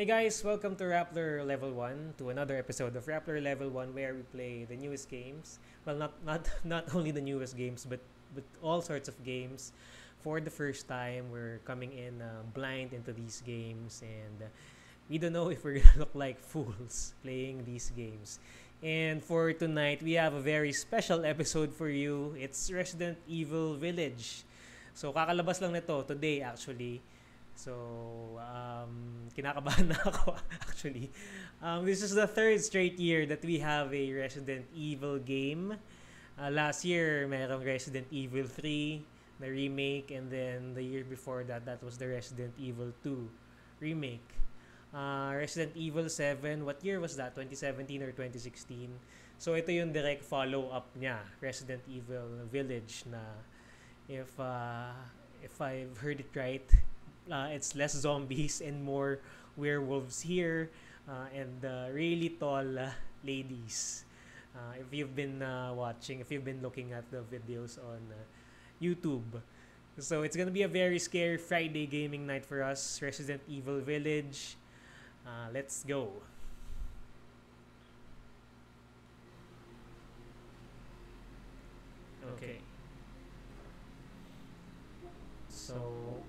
Hey guys, welcome to Rappler Level 1, to another episode of Rappler Level 1 where we play the newest games. Well, not not not only the newest games, but but all sorts of games. For the first time, we're coming in uh, blind into these games and uh, we don't know if we're gonna look like fools playing these games. And for tonight, we have a very special episode for you. It's Resident Evil Village. So, kakalabas lang nito today actually. So, um, kinakabahan na ako actually. Um, this is the third straight year that we have a Resident Evil game. Uh, last year, merong Resident Evil 3 na remake and then the year before that, that was the Resident Evil 2 remake. Uh, Resident Evil 7, what year was that? 2017 or 2016? So, ito yung direct follow-up niya, Resident Evil Village na if uh, if I've heard it right, uh, it's less zombies and more werewolves here uh, and uh, really tall uh, ladies. Uh, if you've been uh, watching, if you've been looking at the videos on uh, YouTube. So it's gonna be a very scary Friday gaming night for us. Resident Evil Village. Uh, let's go. Okay. So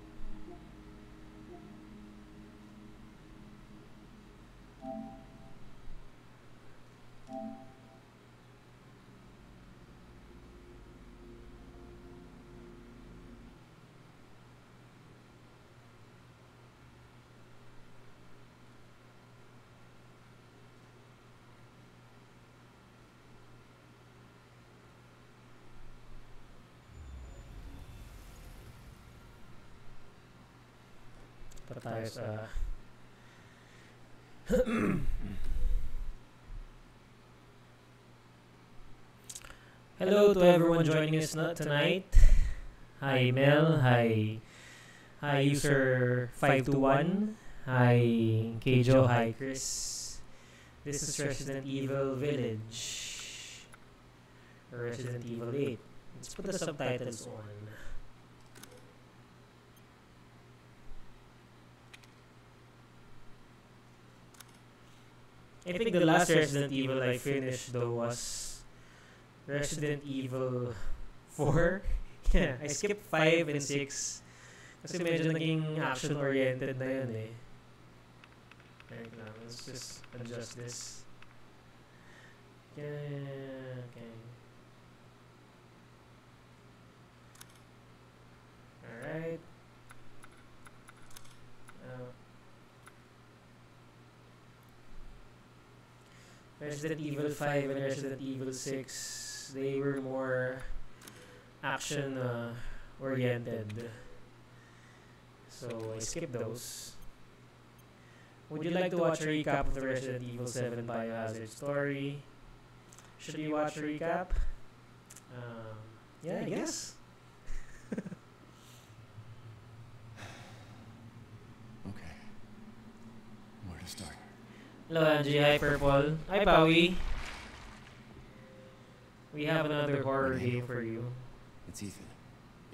terkait uh, Hello to everyone joining us tonight. Hi Mel, hi hi user 521, hi Keijo, hi Chris. This is Resident Evil Village. Resident Evil 8. Let's put the subtitles on. I think the last Resident Evil I finished though was Resident Evil 4. yeah, I skipped 5 and 6 kasi medyo naging action-oriented na yun eh. Lang, let's just adjust this. Yeah, okay. Alright. Uh, Resident Evil 5 and Resident Evil 6, they were more action uh, oriented. So I skipped those. Would you like to watch a recap of the Resident Evil 7 Biohazard story? Should we watch a recap? Um, yeah, I guess. Okay. Where to start? Hello, Angie. Hi, Purple. Hi, Pawi. We have another horror game for you. It's Ethan.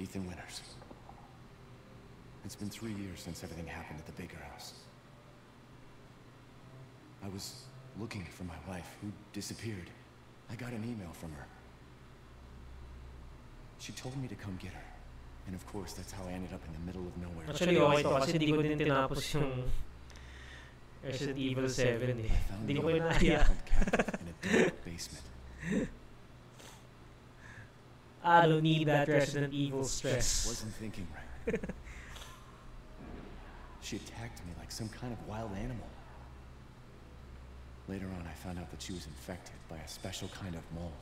Ethan Winters. It's been three years since everything happened at the Baker house. I was looking for my wife, who disappeared. I got an email from her. She told me to come get her. And of course, that's how I ended up in the middle of nowhere. Actually, oh, okay to kasi hindi ko din tinapos yung Resident Evil 7 eh. Hindi ko old kinaya. old cat in a dark basement. I don't need that Resident Evil stress. Wasn't thinking right. she attacked me like some kind of wild animal. Later on, I found out that she was infected by a special kind of mold.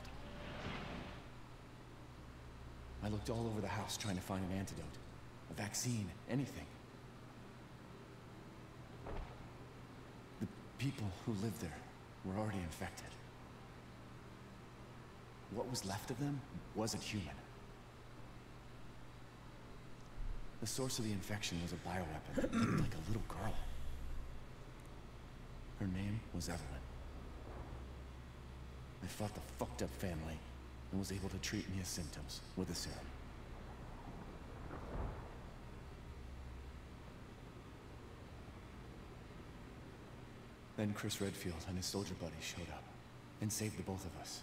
I looked all over the house trying to find an antidote, a vaccine, anything. The people who lived there were already infected. What was left of them wasn't human. The source of the infection was a bioweapon like a little girl. Her name was Evelyn. I fought the fucked up family and was able to treat Mia's symptoms with a serum. Then Chris Redfield and his soldier buddy showed up and saved the both of us.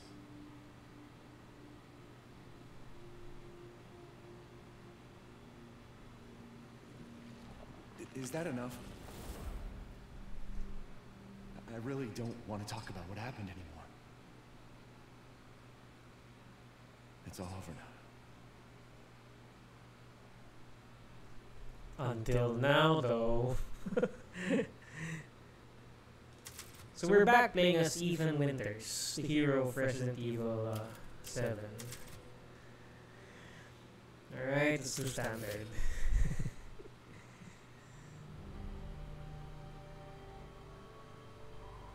Is that enough? I really don't want to talk about what happened anymore. It's all over now. Until now, though. so we're back playing as Ethan Winters, the hero of Resident Evil uh, 7. Alright, it's the standard.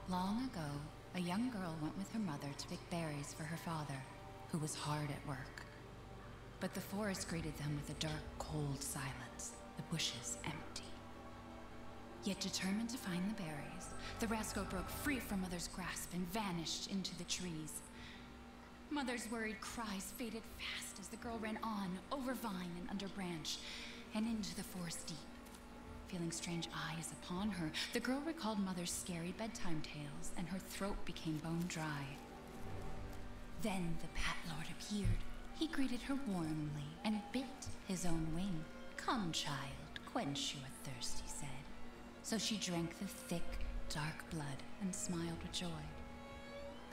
Long ago, a young girl went with her mother to pick berries for her father, who was hard at work. But the forest greeted them with a dark, cold silence, the bushes empty. Yet determined to find the berries, the rascal broke free from Mother's grasp and vanished into the trees. Mother's worried cries faded fast as the girl ran on, over vine and under branch, and into the forest deep. Feeling strange eyes upon her, the girl recalled Mother's scary bedtime tales, and her throat became bone dry. Then the Bat Lord appeared. He greeted her warmly and bit his own wing. Come, child, quench your thirst, he said. So she drank the thick, dark blood and smiled with joy.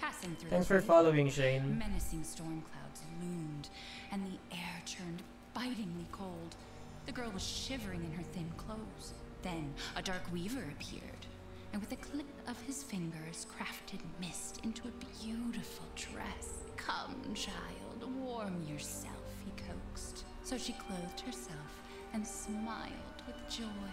Passing through Thanks the for city, following, Shane. Menacing storm clouds loomed, and the air turned bitingly cold. The girl was shivering in her thin clothes. Then a dark weaver appeared, and with a clip of his fingers, crafted mist into a beautiful dress. Come, child, warm yourself, he coaxed. So she clothed herself and smiled with joy.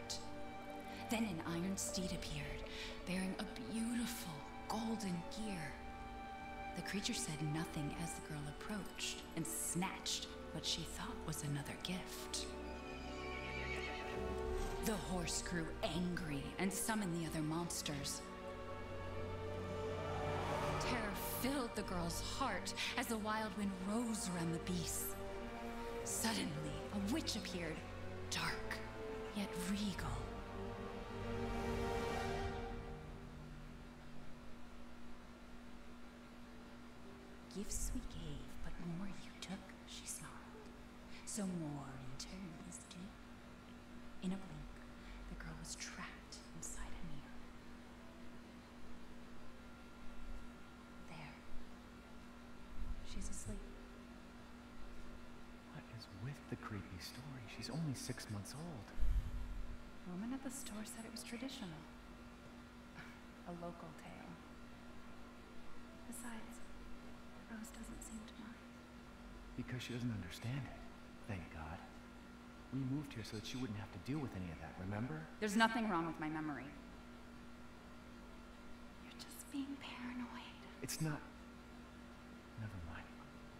Then an iron steed appeared, bearing a beautiful golden gear. The creature said nothing as the girl approached and snatched what she thought was another gift. The horse grew angry and summoned the other monsters. Terror filled the girl's heart as the wild wind rose around the beasts. Suddenly, a witch appeared, dark yet regal. Gifts we gave, but more you took, she snarled. So more in turn is due. In a blink, the girl was trapped inside a mirror. There. She's asleep. What is with the creepy story? She's only six months old. The woman at the store said it was traditional. A local tale. Besides, Rose doesn't seem to mind. Because she doesn't understand it. Thank God. We moved here so that she wouldn't have to deal with any of that, remember? There's nothing wrong with my memory. You're just being paranoid. It's not. Never mind.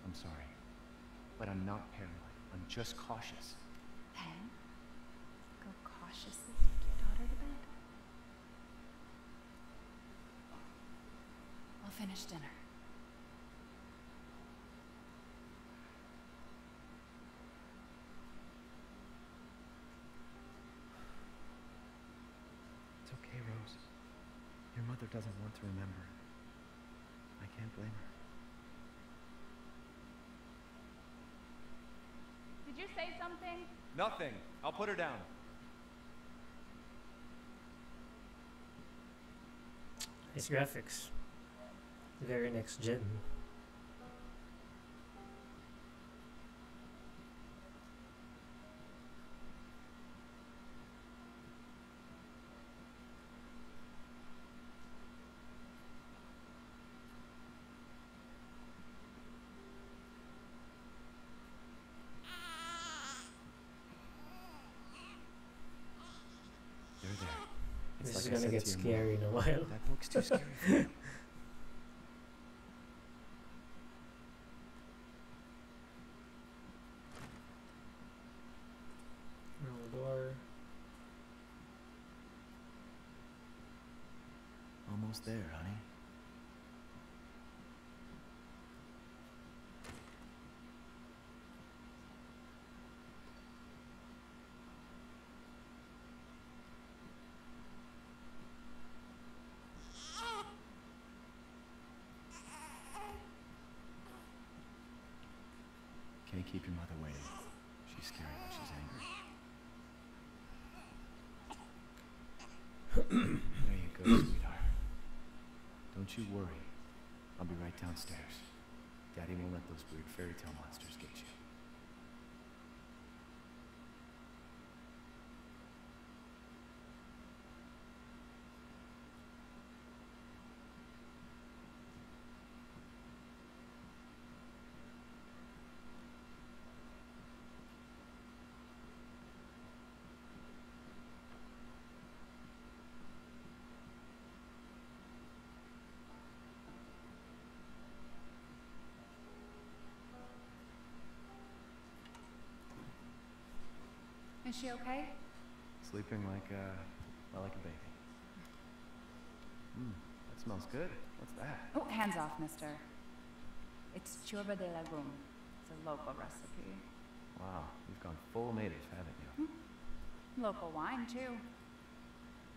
I'm sorry. But I'm not paranoid. I'm just cautious. Then, go cautiously take your daughter to bed. I'll finish dinner. It's okay, Rose. Your mother doesn't want to remember. I can't blame her. Did you say something? Nothing. I'll put her down. Nice graphics. The Very next gen. They're there. This It's I gonna said get scary in a while. That book's too scary for you. No door. Almost there, honey. Can't keep your mother waiting. She's scary when she's angry. there you go, sweetheart. Don't you worry. I'll be right downstairs. Daddy won't let those weird fairy tale monsters get you. Is she okay? Sleeping like a, well, like a baby. Mmm, that smells good. What's that? Oh, hands off, mister. It's ciorba de legume. It's a local recipe. Wow, you've gone full native, haven't you? Hmm. Local wine, too.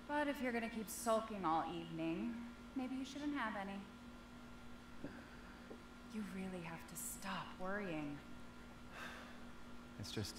But if you're gonna keep sulking all evening, maybe you shouldn't have any. You really have to stop worrying. It's just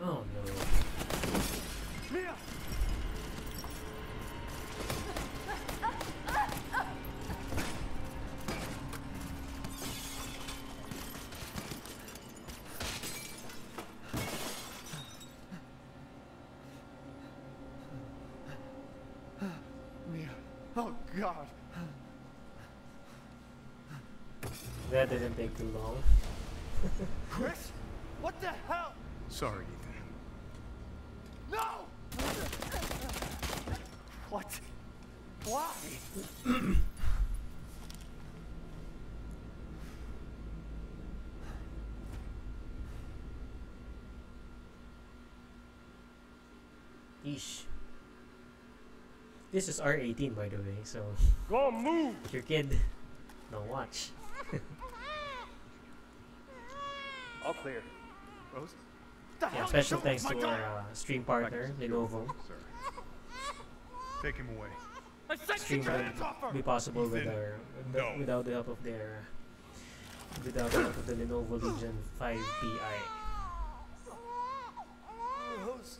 Oh no. Mia! Mia, oh God! That didn't take too long. Chris? What the hell? Sorry, Ethan. No! What? Why? Yeesh. This is R18 by the way, so Go move! if your kid don't watch. All clear. Rose? The Yeah, special thanks to our uh, stream partner, Lenovo. Take him away. I said Stream would hands be possible with our, with no. the, without the help of their without the help of the Lenovo Legion 5 Pi. Rose?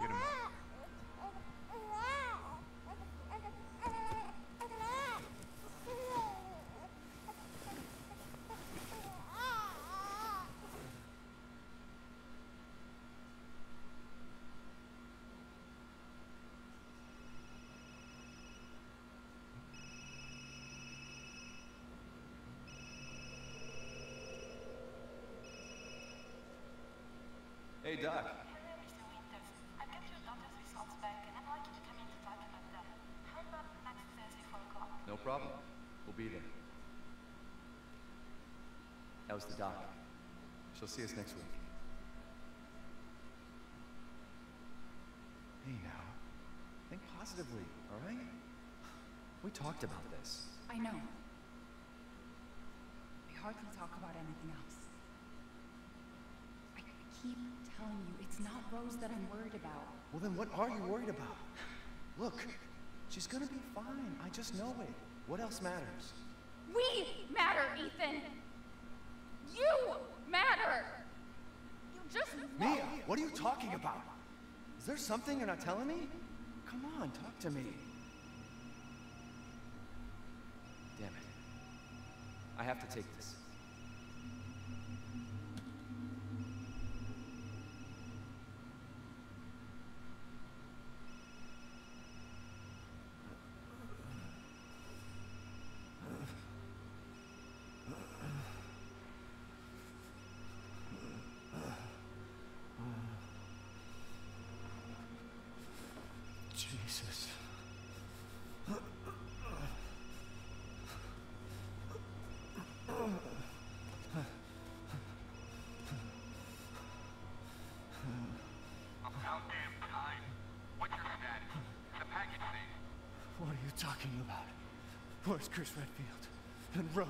Get him up. Hey, Doc. Hello, Mr. Winters. I've got your daughter's results back, and I'd like you to come in to talk about them. How about next Thursday, 4 o'clock? No problem. We'll be there. That was the doc. She'll see us next week. Hey now, think positively, all right? We talked about this. I know. We hardly talk about anything else. I keep telling you, it's not Rose that I'm worried about. Well, then what are you worried about? Look, she's gonna be fine. I just know it. What else matters? We matter, Ethan! You matter! You just Mia, what are you talking about? Is there something you're not telling me? Come on, talk to me. Damn it. I have to take this. Jesus. About damn time. What's your status? The package safe. What are you talking about? Where's Chris Redfield? And Rose?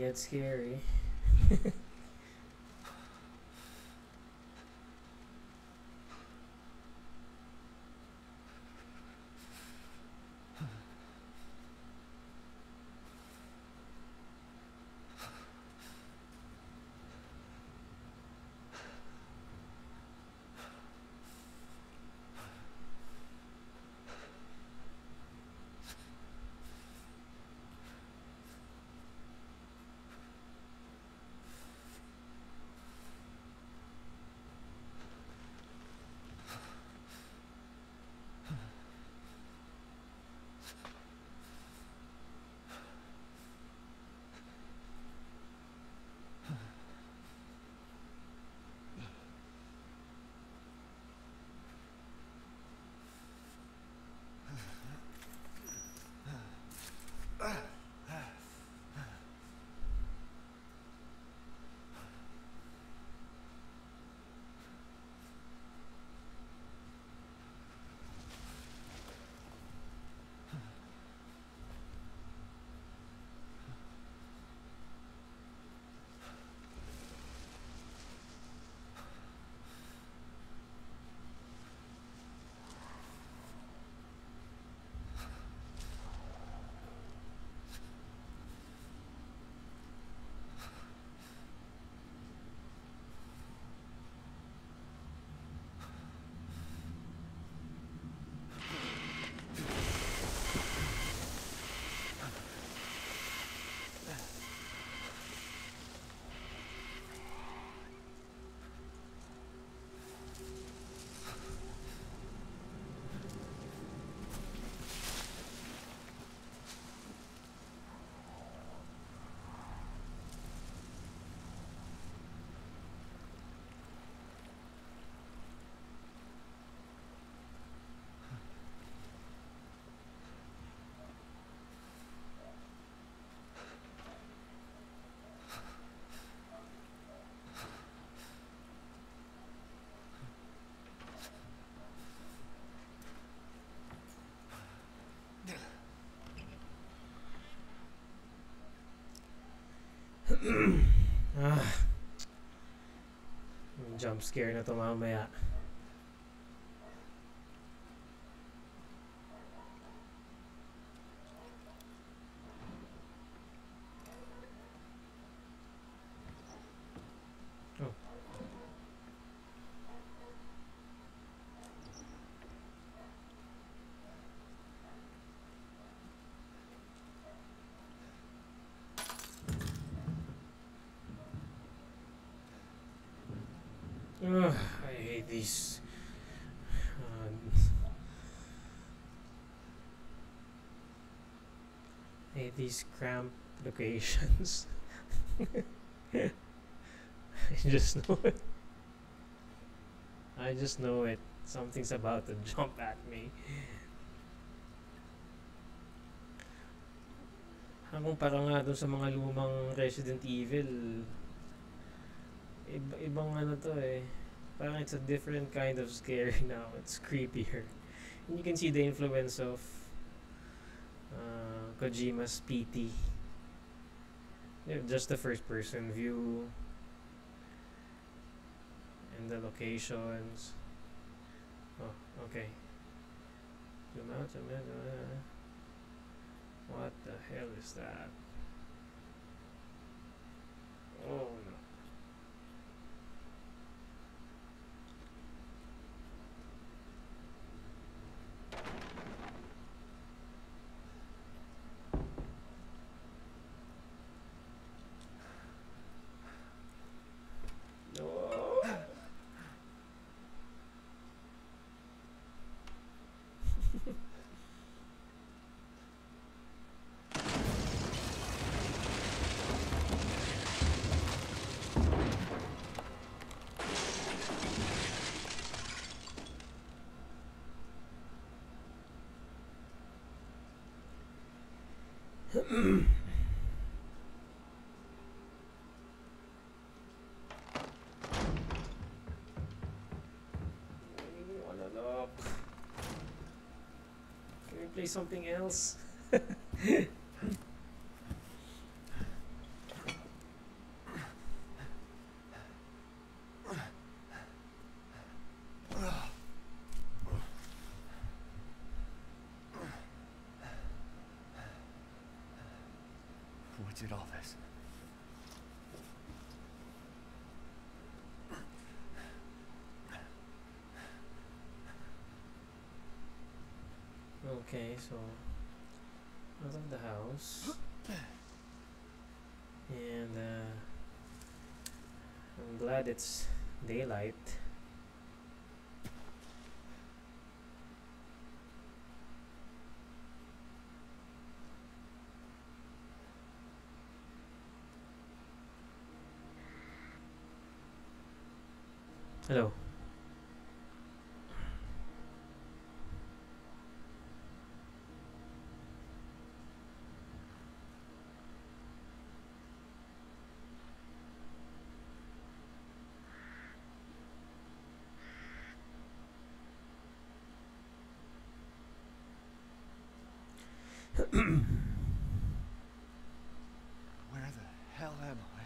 Gets scary. ah. Jump scare na to mamaya. Oh. Ugh, I hate these. Um, I hate these cramped locations. I just know it. I just know it. Something's about to jump at me. Ang para nga doon sa mga lumang Resident Evil, Iba, ibang ano to eh. Parang it's a different kind of scare now. It's creepier. And you can see the influence of uh, Kojima's PT. Yeah, just the first person view and the locations. Oh, okay. Zoom out, zoom in. What the hell is that? Oh. No. I really wanna look. Can we play something else? What did all this? Okay, so out of the house, and uh, I'm glad it's daylight. Hello. Where the hell am I?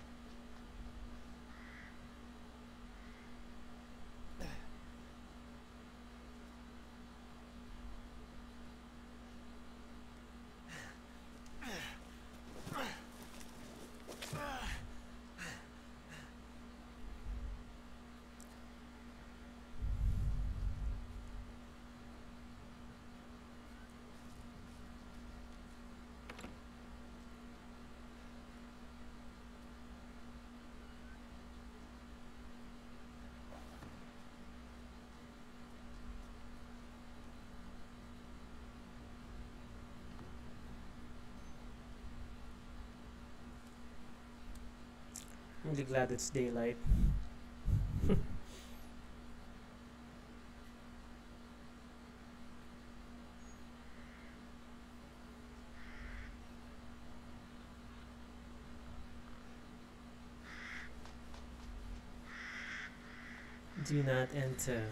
I'm really glad it's daylight. Do not enter.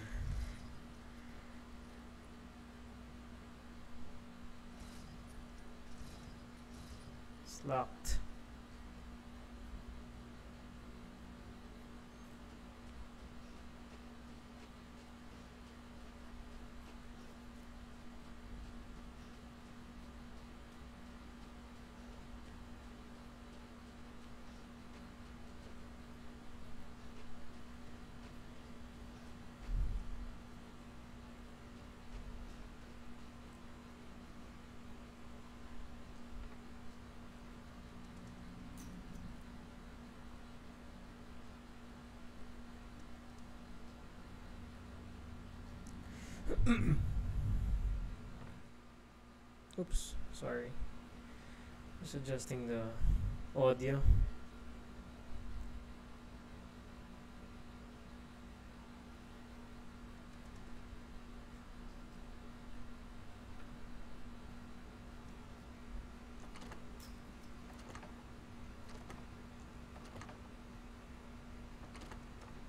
It's locked. Oops, sorry. Just adjusting the audio.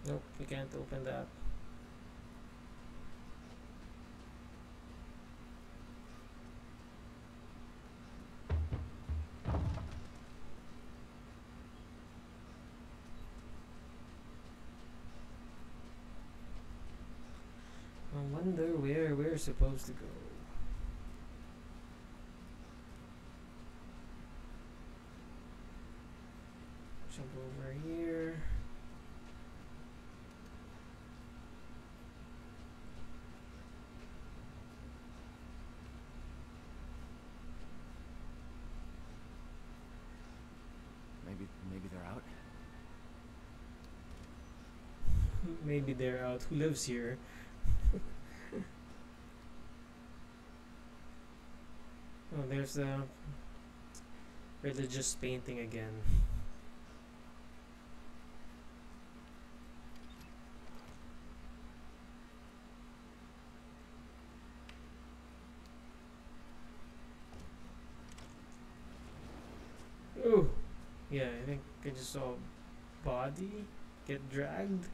Nope, we can't open that. We're supposed to go. Jump over here. Maybe, maybe they're out. Maybe they're out. Who lives here? oh, there's the religious painting again. Oh, yeah, I think I just saw body get dragged.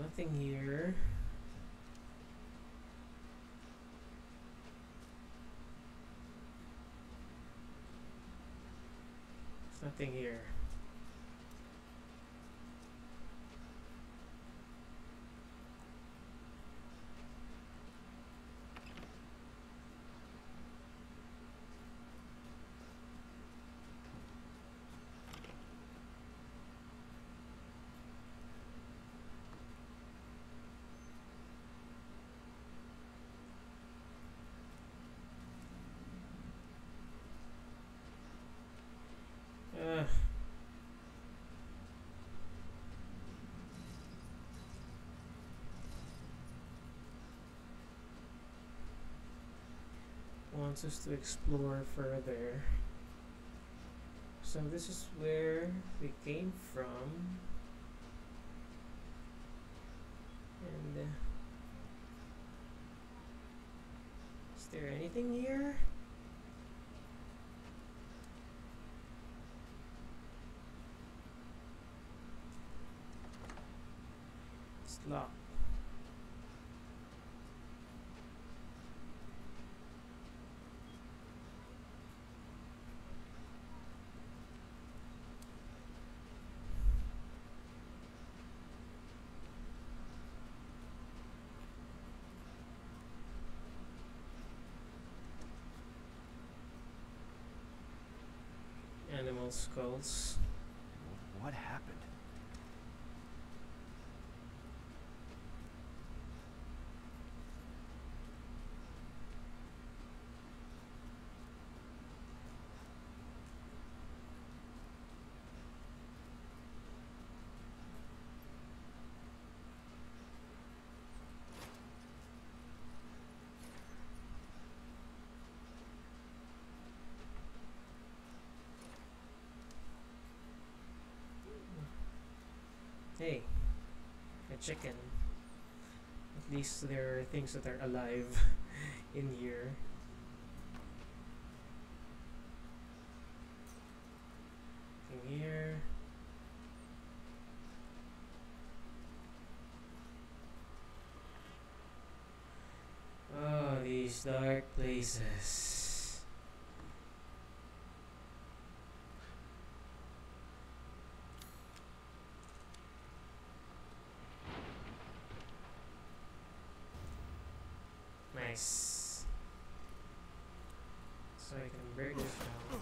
Nothing here. Nothing here. Uh, wants us to explore further. So this is where we came from. And uh, is there anything here? It's locked. Skulls. What happened? Hey, a chicken. At least there are things that are alive in here. In here. Oh, these dark places. Nice. So I can break this down.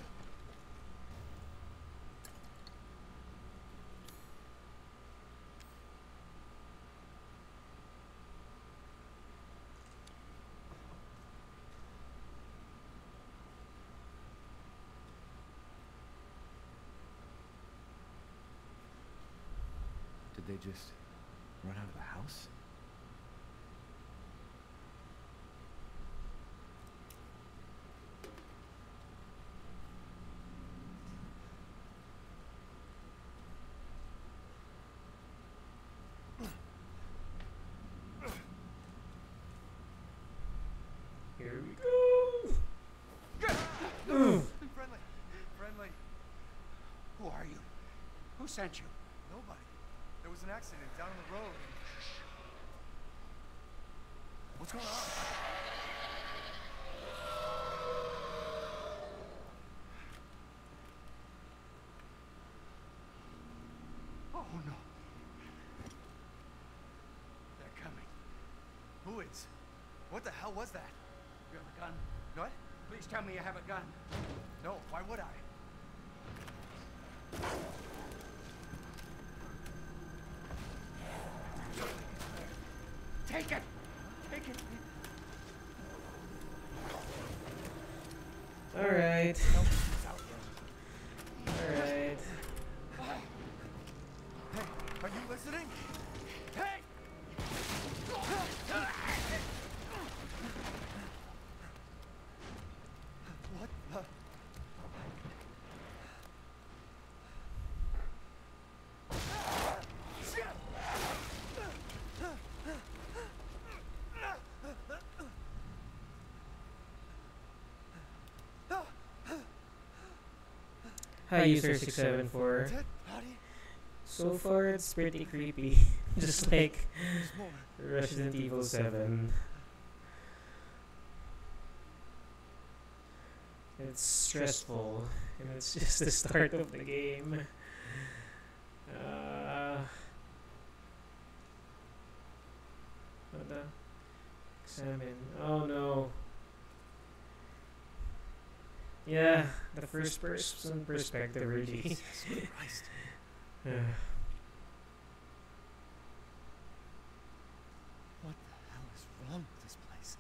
Did they just run out of the house? Here we go. Friendly. Friendly. Who are you? Who sent you? Nobody. There was an accident down on the road. and- What's going on? Oh no. They're coming. Who is? What the hell was that? You have a gun? What? Please tell me you have a gun. No, why would I? Take it! Take it! All right. It's out yet. All right. Hey, are you listening? Hey! What the? Shit! Hi, user six seven four. That's it? Howdy? So far, it's pretty creepy, just like Resident Evil Seven. It's stressful, and it's just the start of the game. Uh, what the? Examine. Oh no. Yeah, the first person perspective really. Jesus Christ. Uh, What the hell is wrong with this place?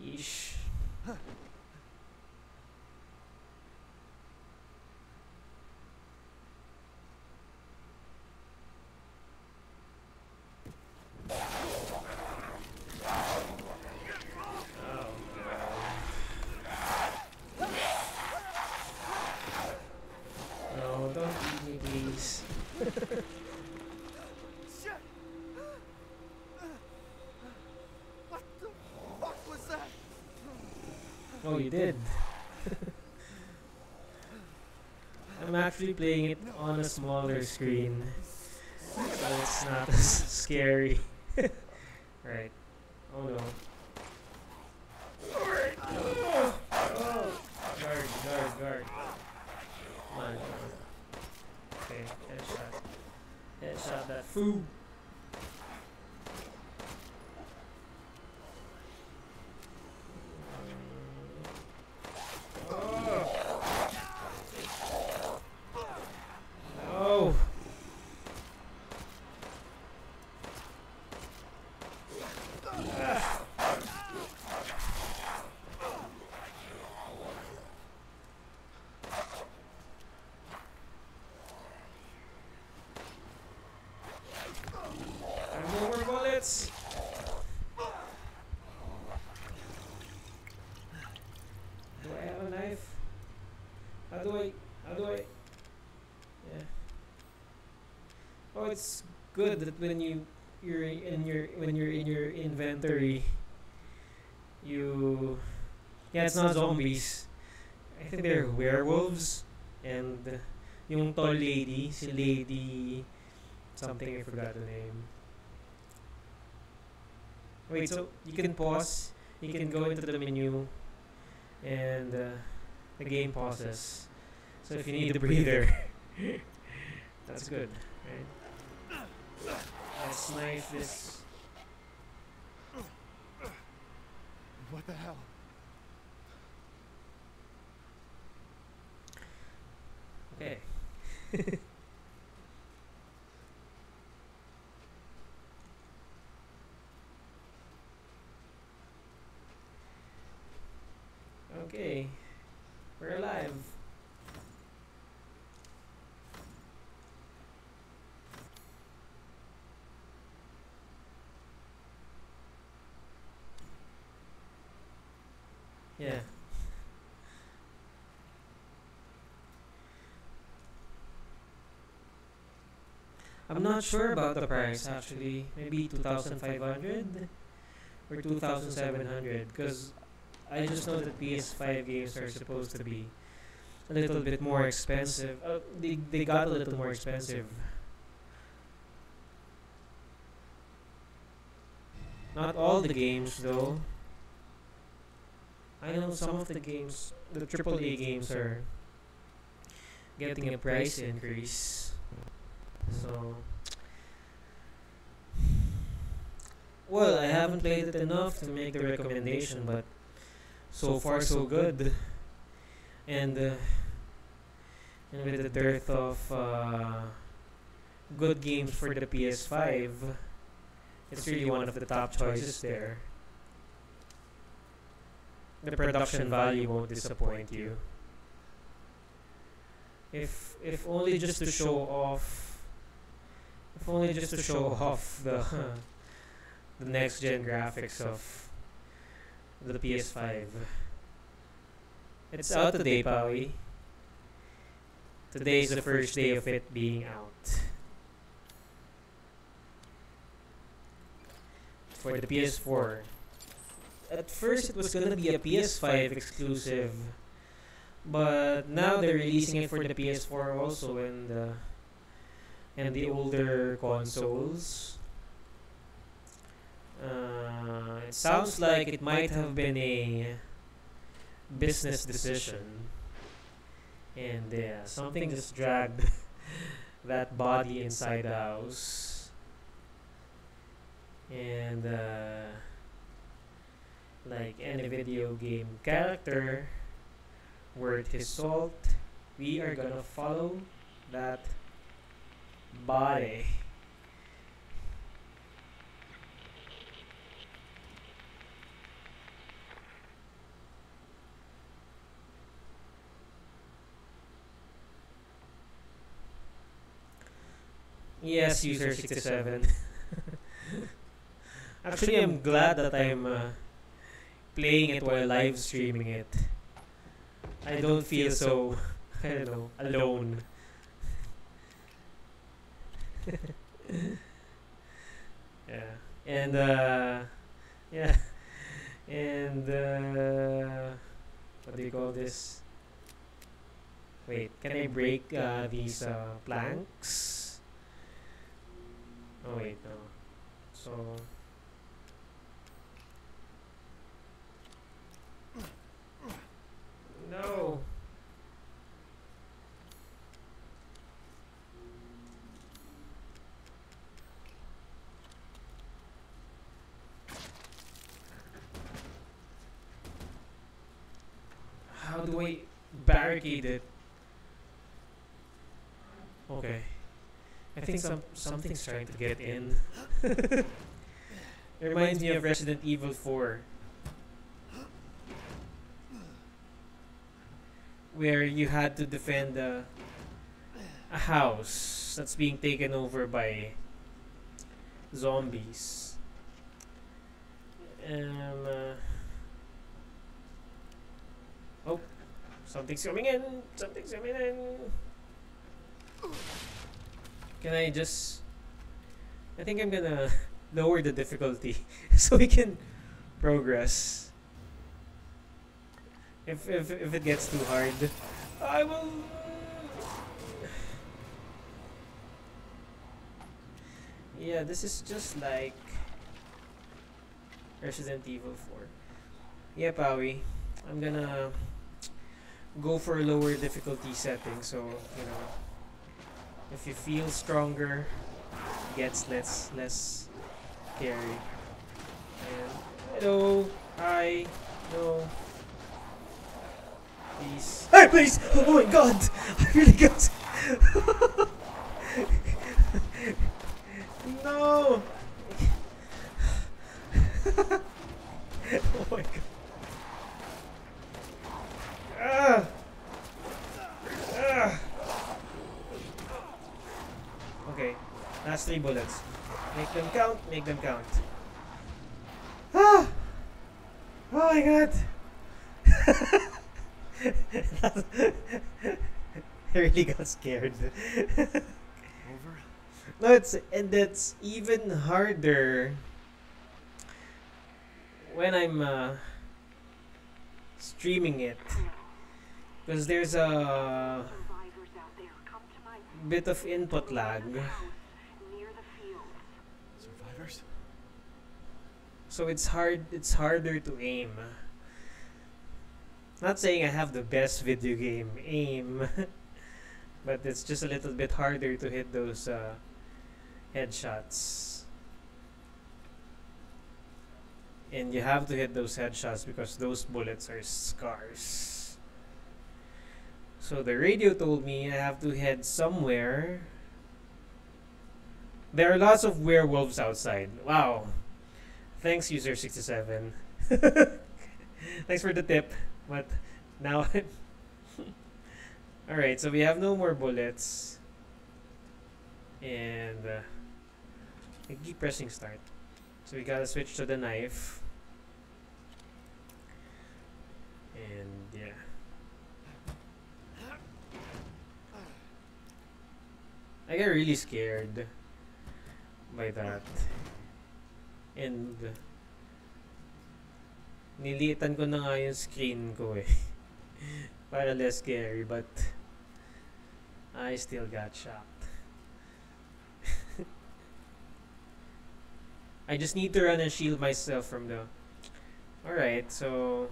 Yeesh. Oh, No, don't eat me, please. Shit! What the fuck was that? Oh, you did. I'm actually playing it on a smaller screen, so it's not as scary. right. Oh no. Alright. Oh. Oh. Guard, guard, guard. Come on. Okay, headshot. Headshot that food. No. And no more bullets. Do I have a knife? How do I? How do I? Yeah. Oh, it's good that when you you're in your when you're in your inventory, you yeah, it's not zombies. I think they're werewolves, and yung tall lady, si lady something I forgot the name. Wait, so you can pause, you can go into the menu, and uh, the game pauses. So if you need a breather, that's good, right? Let's this. What the hell? Okay. okay. We're alive. Yeah. I'm not sure about the price actually. Maybe 2,500 or 2,700 because I just know that PS5 games are supposed to be a little bit more expensive. Uh, they they got a little more expensive. Not all the games though. I know some of the games, the AAA games are getting a price increase. So, well, I haven't played it enough to make the recommendation, but so far so good. And uh, and with the dearth of uh, good games for the PS5, it's really one of the top choices there. The production value won't disappoint you. If if only just to show off only just to show off the the next gen graphics of the PS5. It's out today, Pawi. Today is the first day of it being out. For the PS4. At first, it was gonna be a PS5 exclusive. But now they're releasing it for the PS4 also and the and the older consoles. Uh, it sounds like it might have been a business decision. And yeah, something just dragged that body inside the house. And uh, like any video game character worth his salt, we are gonna follow that body. Yes, user 67. Actually, I'm glad that I'm uh, playing it while live streaming it. I don't feel so, I don't know, alone. Yeah. And, uh, yeah. And, uh, what do you call this? Wait, can I break uh, these uh, planks? Oh, wait, no. So, no. How do I barricade it? Okay. I think some something's trying to get in. it reminds me of Resident Evil 4. Where you had to defend a, a house that's being taken over by zombies. Um, uh, oh, something's coming in. Something's coming in. Can I just... I think I'm gonna lower the difficulty so we can progress. If, if, if it gets too hard, I will... Yeah, this is just like Resident Evil 4. Yeah, Pawi. I'm gonna go for a lower difficulty setting so, you know, if you feel stronger, gets less less scary. And hello, hi, no, please. Hey, please! Oh my God! I really got. no. oh my God. Okay, last three bullets. Make them count, make them count. Ah! Oh my god! I really got scared. No, it's and it's even harder when I'm uh, streaming it Because there's a bit of input lag. Survivors? So it's hard it's harder to aim. Not saying I have the best video game aim, but it's just a little bit harder to hit those uh, headshots. And you have to hit those headshots because those bullets are scarce. So the radio told me I have to head somewhere. There are lots of werewolves outside. Wow. Thanks, user 67. Thanks for the tip. But now. Alright, so we have no more bullets. And. Uh, I keep pressing start. So we gotta switch to the knife. And yeah. I get really scared by that. And nilitan ko na nga yung screen ko eh. Para less scary, but I still got shocked. I just need to run and shield myself from the... Alright, so...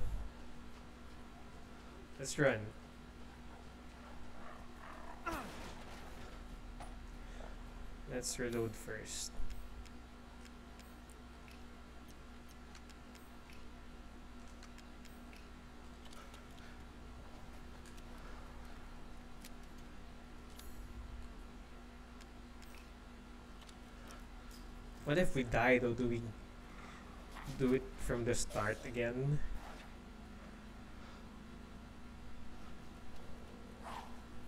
Let's run. Let's reload first. What if we die though? Do we do it from the start again?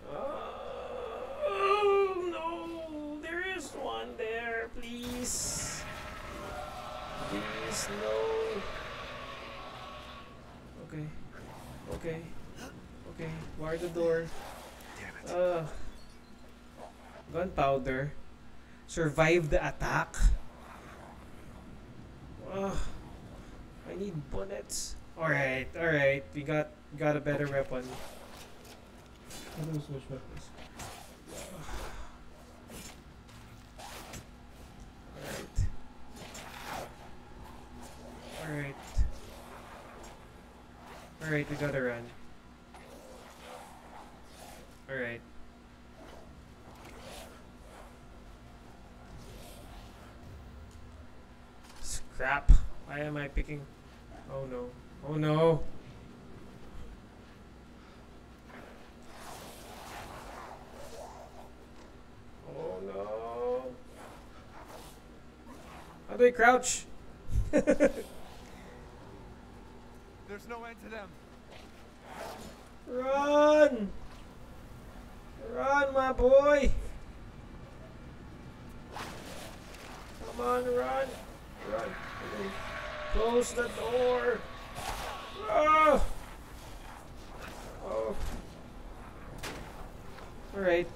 Oh no! There is one there, please. Please, no. Okay. Okay. Okay. Wire the door. Damn it. Uh, gunpowder. Survive the attack. Ugh. I need bullets. Alright, alright. We got got a better weapon. How do we switch weapons? Alright. Alright. Alright, we gotta run. Alright. Scrap. Why am I picking? Oh no. Oh no. Oh no. How do I crouch? There's no end to them. Run! Run, my boy! Come on, run! Run! Close the door! Oh! Oh! Alright.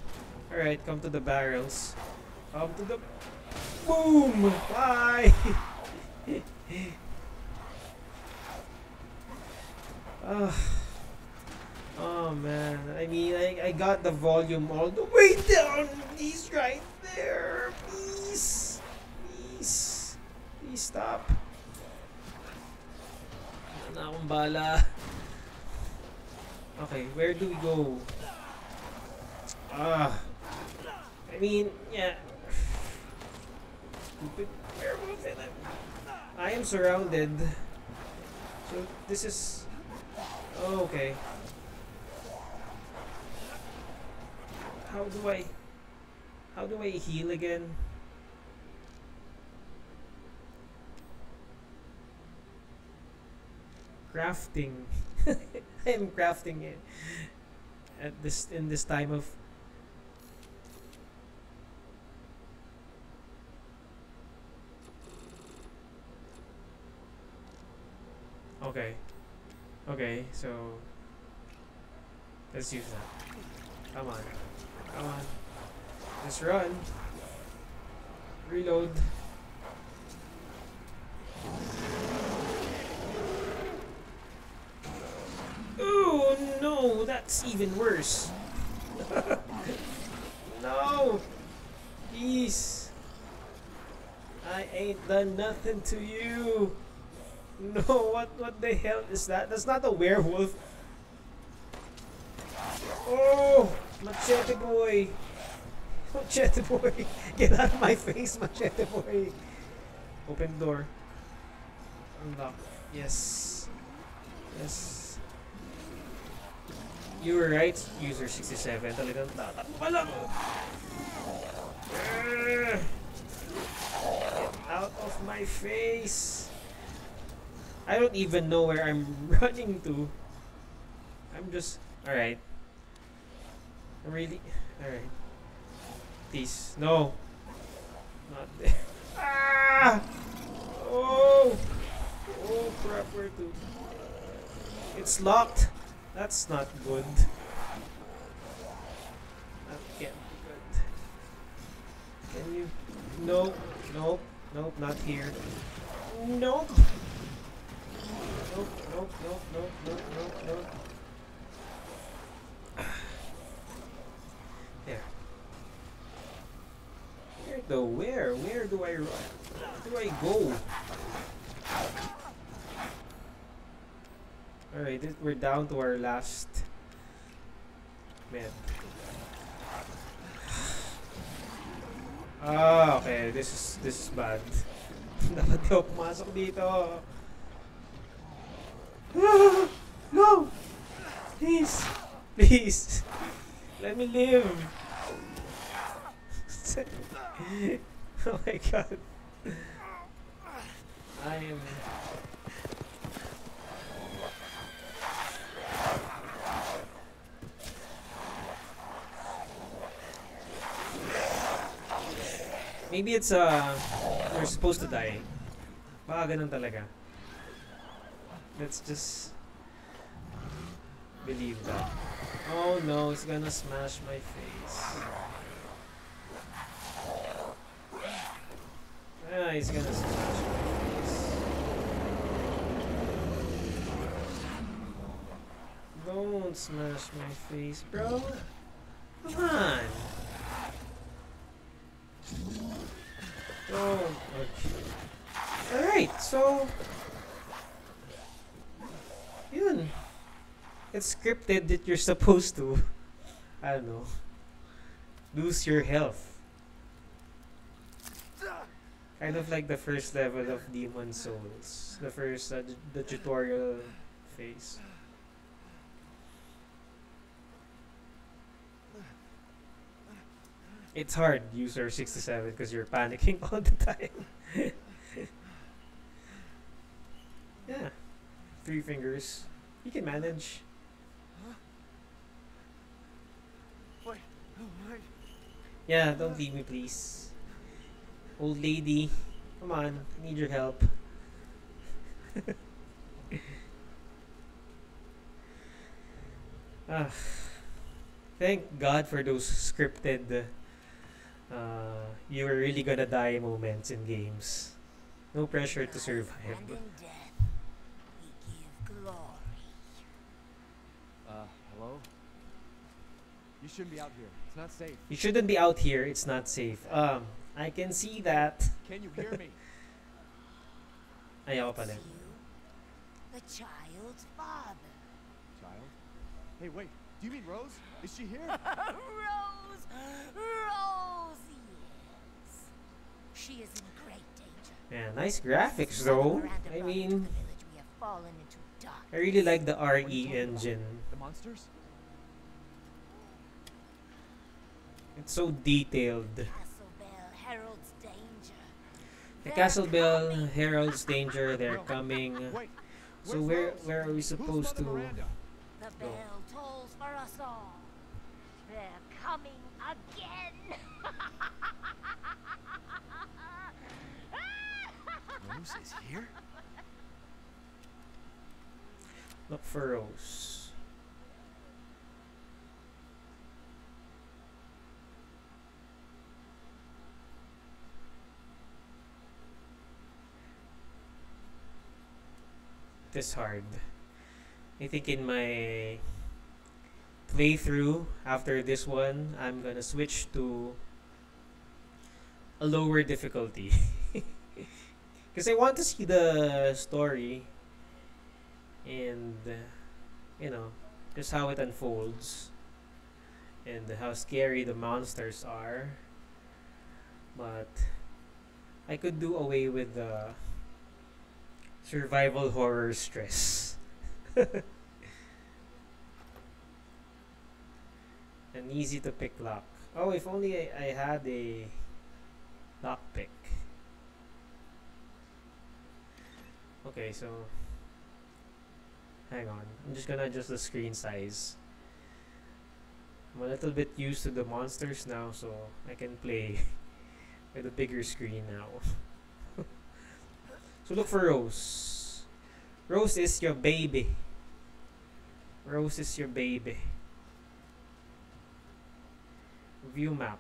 Alright, come to the barrels. Come to the... Boom! Bye! Ah. Oh man, I mean, I, I got the volume all the way down. He's right there. Please. Please. Please stop. Bala. Okay, where do we go? Ah. I mean, yeah. Stupid werewolf and I'm- I am surrounded. So this is... Oh, okay. How do I... How do I heal again? Crafting. I am crafting it at this in this time of Okay. Okay, so let's use that. Come on. Come on. Just run. Reload. Oh no, That's even worse. no! Please! I ain't done nothing to you! No, what what the hell is that? That's not a werewolf. Oh! Machete boy! Machete boy! Get out of my face, machete boy! Open door. Unlock. Yes. Yes. You were right, user 67. Talagang tatakbo lang. Out of my face. I don't even know where I'm running to. I'm just... Alright. Really... Alright. Please. No. Not there. Ah! Oh! Oh crap, where to? It's locked. That's not good. That can't be good. Can you? No, nope, nope, not here. Nope. Nope, nope, nope, nope, nope, nope, nope. There. Where though? Where? Where do I run? Where do I go? Alright, we're down to our last man. Ah, okay. This is this is bad. Dapat pumasok dito. Ah, no! Please! Please! Let me live! oh my god. I am... Maybe it's uh we're supposed to die. Baka ganun talaga. Let's just believe that. Oh no, it's gonna smash my face. Ah, he's gonna smash my face. Don't smash my face, bro. Come on. Oh. Alright, so... Yun. It's scripted that you're supposed to, I don't know, lose your health. Kind of like the first level of Demon's Souls. The first, uh, the tutorial phase. It's hard, user 67, because you're panicking all the time. yeah. Three fingers. You can manage. Wait. Yeah, don't leave me, please. Old lady. Come on, I need your help. ah, thank God for those scripted, uh, you were really gonna die moments in games. No pressure to survive. And in death, we give glory. Uh, hello? You shouldn't be out here. It's not safe. You shouldn't be out here. It's not safe. Um, I can see that. Can you hear me? Ayaw pala. It's you, the child's father. Child? Hey, wait. Do you mean Rose? Is she here? Rose! Rose, yes. She is in great danger. Yeah, nice graphics though. I mean, the village, we have fallen into darkness. I really like the What are you RE engine. The monsters? It's so detailed. Castle Bell heralds danger. The Castle Bell heralds danger. They're coming. Wait. So where Rose? where are we supposed to? Miranda? The Go. bell tolls for us all. They're coming again. Is here? Look for Rose. This hard. I think in my playthrough after this one, I'm gonna switch to a lower difficulty. Because I want to see the story and, you know, just how it unfolds and how scary the monsters are. But I could do away with the survival horror stress. An easy to pick lock. Oh, if only I, I had a lock pick. Okay, so hang on. I'm just gonna adjust the screen size. I'm a little bit used to the monsters now, so I can play with a bigger screen now. so look for Rose. Rose is your baby. Rose is your baby. View map.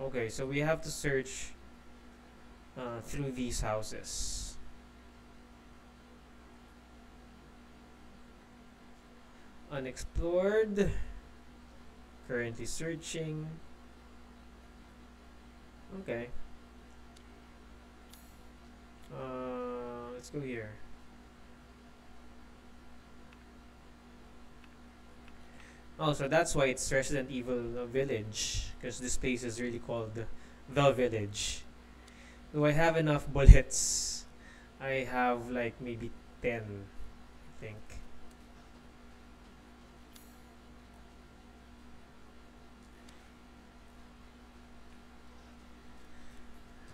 Okay, so we have to search uh, through these houses. Unexplored. Currently searching. Okay. Uh, let's go here. Oh, so that's why it's Resident Evil uh, Village. Because this place is really called The Village. Do I have enough bullets? I have like maybe 10, I think.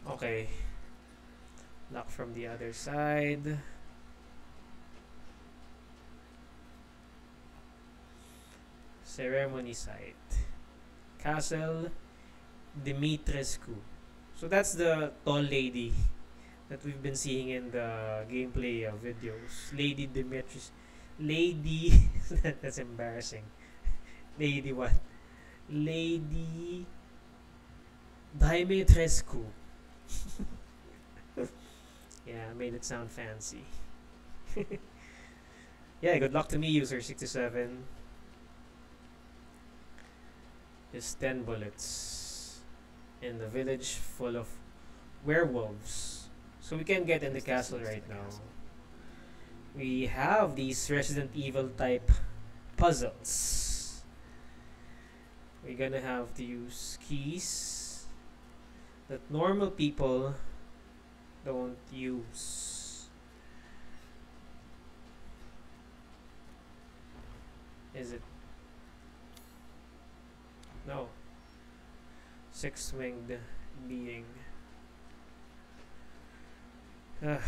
Okay. Lock from the other side. ceremony site, Castle Dimitrescu. So that's the tall lady that we've been seeing in the gameplay uh, videos. Lady Dimitris. Lady. that's embarrassing. Lady what? Lady Dimitrescu. yeah, I made it sound fancy. yeah, good luck to me, user67 is 10 bullets in the village full of werewolves. So we can get in the castle right now. We have these Resident Evil type puzzles. We're gonna have to use keys that normal people don't use. Is it no. Six-winged being. Ugh.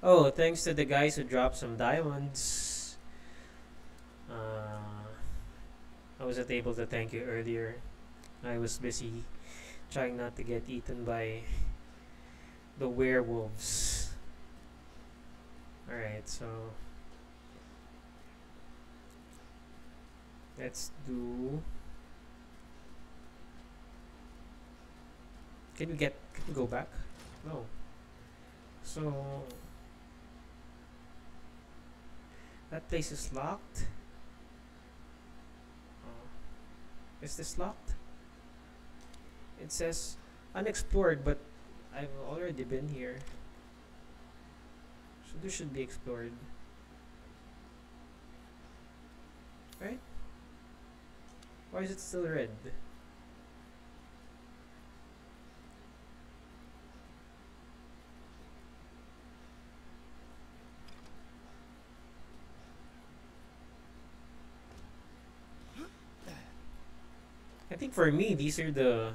Oh, thanks to the guys who dropped some diamonds. Uh, I wasn't able to thank you earlier. I was busy trying not to get eaten by the werewolves. Alright, so let's do Can we get can we go back? No. So that place is locked. Oh. Is this locked? It says unexplored, but I've already been here. So this should be explored. Right? Why is it still red? I think for me, these are the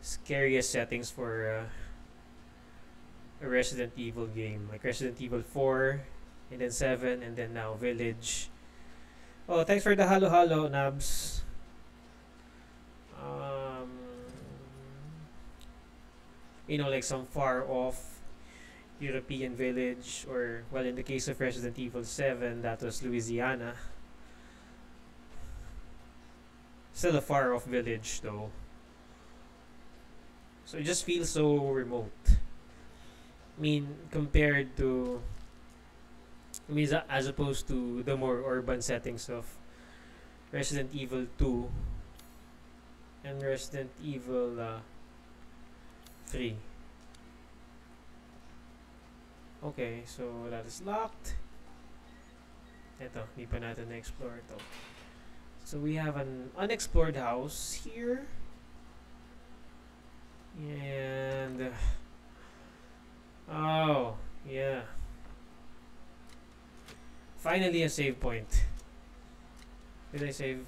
scariest settings for uh, a Resident Evil game. Like Resident Evil 4, and then 7, and then now Village. Oh, thanks for the halo halo, Nabs. Um, you know, like some far off European village, or well, in the case of Resident Evil 7, that was Louisiana. Still a far off village, though. So it just feels so remote. I mean, compared to. I mean, as- opposed to the more urban settings of Resident Evil 2 and Resident Evil uh, 3. Okay, so that is locked. Ito, hindi pa natin na-explore ito. So we have an unexplored house here. And... oh, yeah. Finally a save point. Did I save?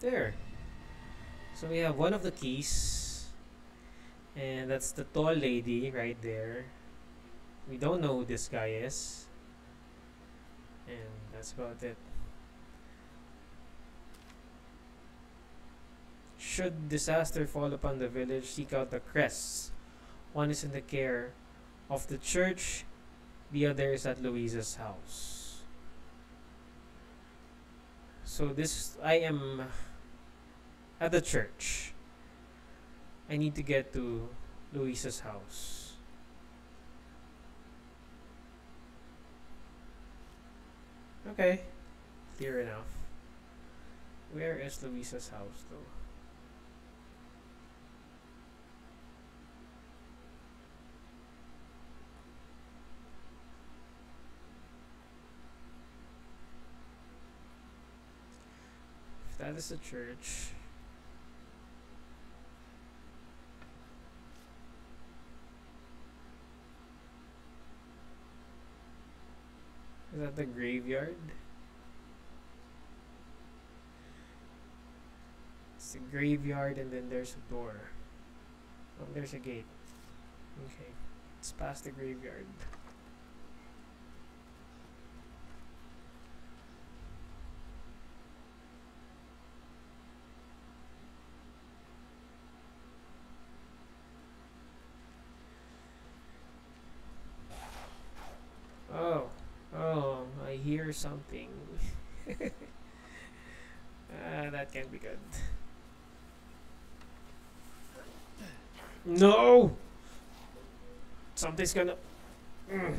There. So we have one of the keys. And that's the tall lady right there. We don't know who this guy is. And that's about it. Should disaster fall upon the village, seek out the crests. One is in the care of the church, the other is at Luiza's house. So this I am at the church. I need to get to Luiza's house. Okay, clear enough. Where is Luiza's house though? That is a church. Is that the graveyard? It's a graveyard and then there's a door. Oh, there's a gate. Okay. It's past the graveyard. Oh, oh, I hear something. ah, that can't be good. No! Something's gonna. Mm.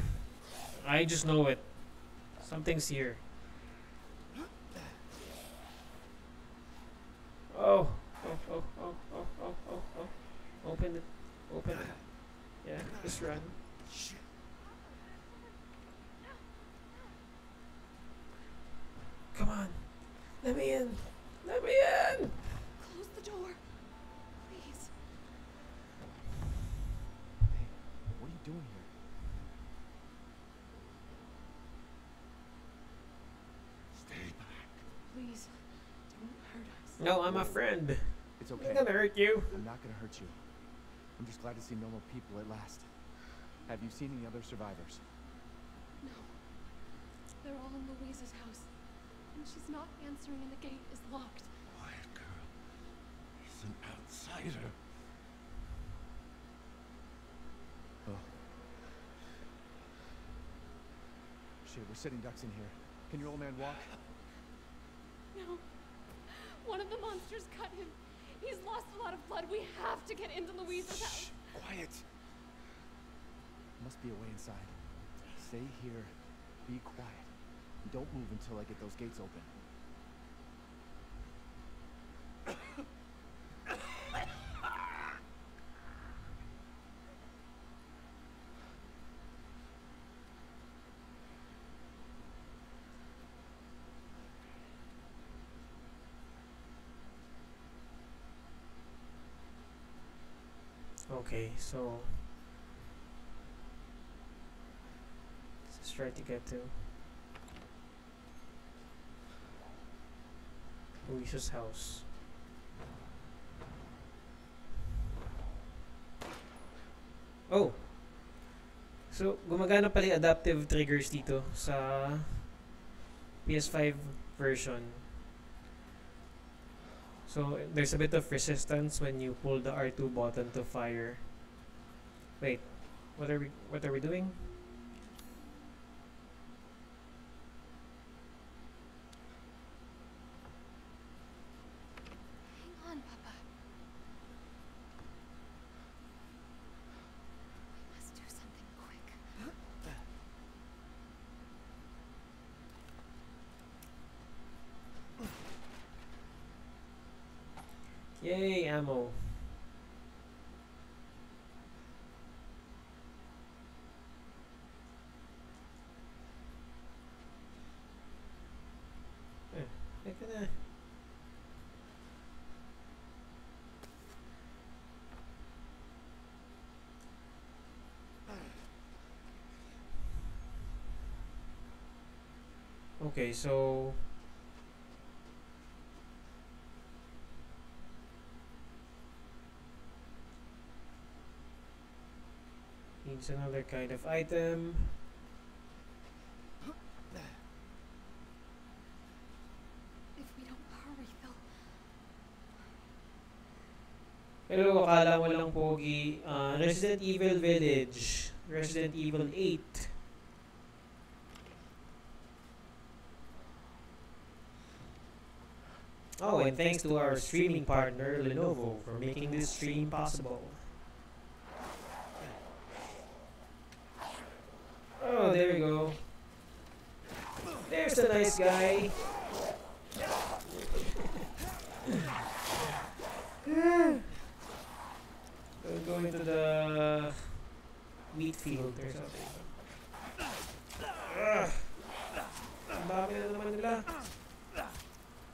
I just know it. Something's here. Oh, oh, oh, oh, oh, oh, oh, oh. Open it. Open it. Yeah, just run. Come on. Let me in. Let me in. Close the door. Please. Hey, what are you doing here? Stay back. Please. Don't hurt us. No, I'm a friend. It's okay. I'm not gonna hurt you. I'm not gonna hurt you. I'm just glad to see normal people at last. Have you seen any other survivors? No. They're all in Luiza's house. And she's not answering and the gate is locked. Quiet girl. He's an outsider. Oh. Shit, we're sitting ducks in here. Can your old man walk? No. One of the monsters cut him. He's lost a lot of blood. We have to get into Luiza's house. Shh, quiet. Must be a way inside. Stay here. Be quiet. Don't move until I get those gates open. Okay, so let's try to get to Luisa's house. Oh, So, gumagana pala yung adaptive triggers dito sa PS5 version. So, there's a bit of resistance when you pull the R2 button to fire. Wait, what are we what are we doing? Okay, so needs another kind of item. If we don't hurry, they'll. Pero akala mo lang pogi, ah, Resident Evil Village, Resident Evil 8. Oh, and thanks to our streaming partner Lenovo for making this stream possible. Oh, there we go. There's the nice guy. We're going to the wheat field or something. Ang.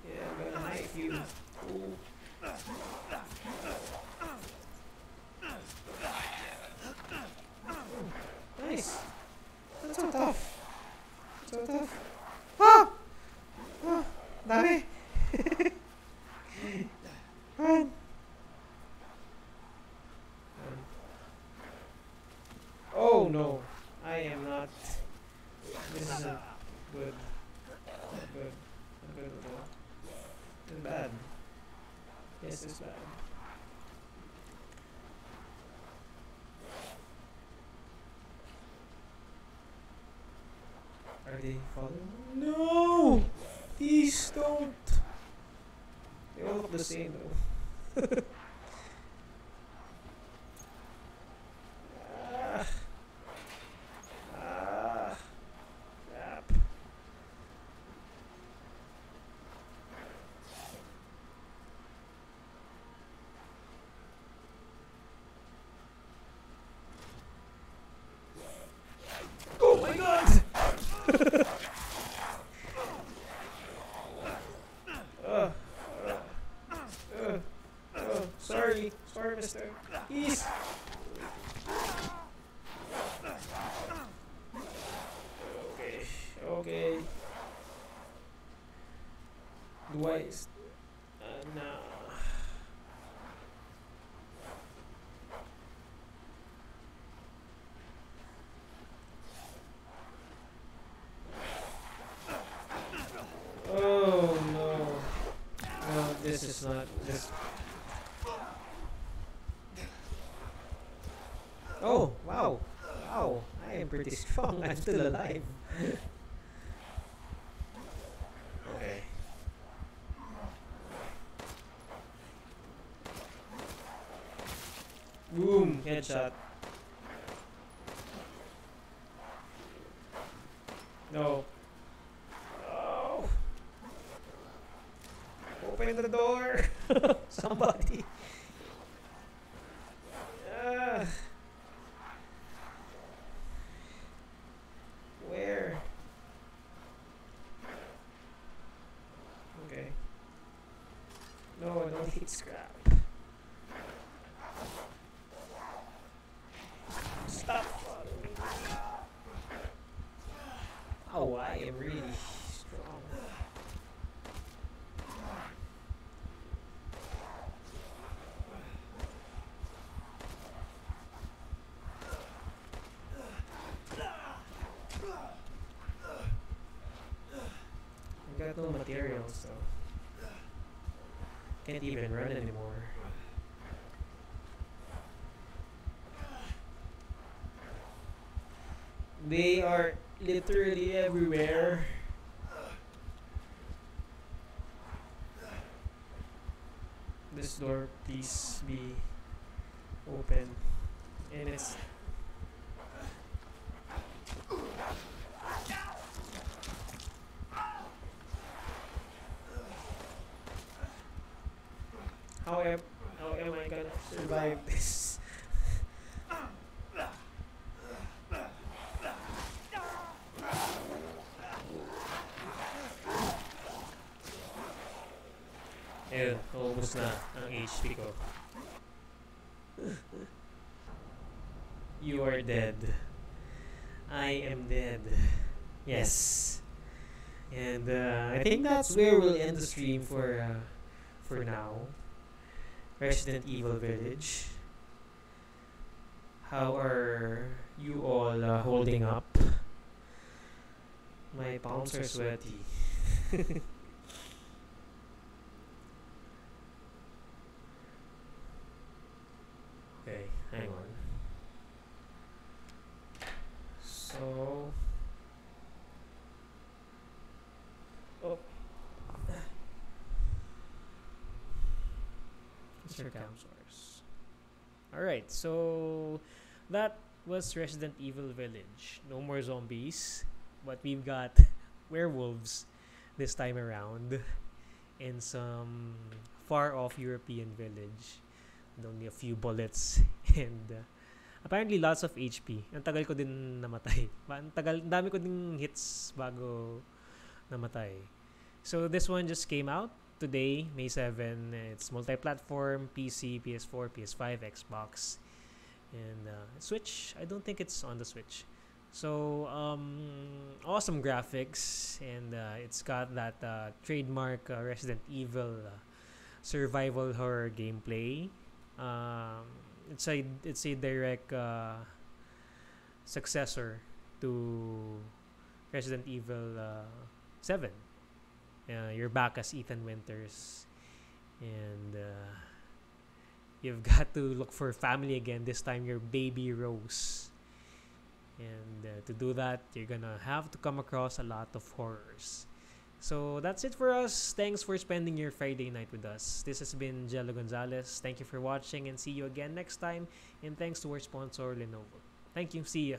Yeah, I'm gonna knife you. Nice. That's tough. So tough. Ah! Ah! Dami! Run! Oh no, I am not. This isn't good. Not good. Not good at all. This is bad. Yes, it's bad. Are they following? No! Please don't! They all look the same though. Ah. Ah. Crap. Oh my god! uh, uh, uh, uh, sorry, sorry, mister. Please. Okay, okay. Do I? s- Uh, no. Oh no. No, this is not this. Oh wow, wow! I am pretty strong. I'm still alive. okay. Boom! Headshot. No. Oh. Open the door! Somebody! Ah. Where? Okay. No, I don't need scrap. Stop following me. Oh, I am really strong. got no materials though. Can't even run anymore. They are literally everywhere. This door, please be open. And it's how am how am I gonna survive this? Ayun, na ang HP ko. You are dead. I am dead. Yes. And uh, I think that's where we'll end the stream for uh, for now. Resident Evil Village. How are you all uh, holding up? My palms are sweaty. okay, hang on. So. Oh. Mr. Camsource. Alright, so that was Resident Evil Village. No more zombies, but we've got werewolves this time around in some far off European village with only a few bullets and uh, apparently lots of HP. Ang tagal ko din namatay. Ang tagal, dami ko din hits bago namatay. So this one just came out today, May 7. It's multi-platform, PC, PS4, PS5, Xbox, and uh, Switch. I don't think it's on the Switch. So um, awesome graphics, and uh, it's got that uh, trademark uh, Resident Evil uh, survival horror gameplay. Um, it's a it's a direct uh, successor to Resident Evil uh, 7. Uh, you're back as Ethan Winters, and uh, you've got to look for family again. This time, your baby Rose. And uh, to do that, you're gonna have to come across a lot of horrors. So that's it for us. Thanks for spending your Friday night with us. This has been Jello Gonzalez. Thank you for watching and see you again next time. And thanks to our sponsor, Lenovo. Thank you. See ya.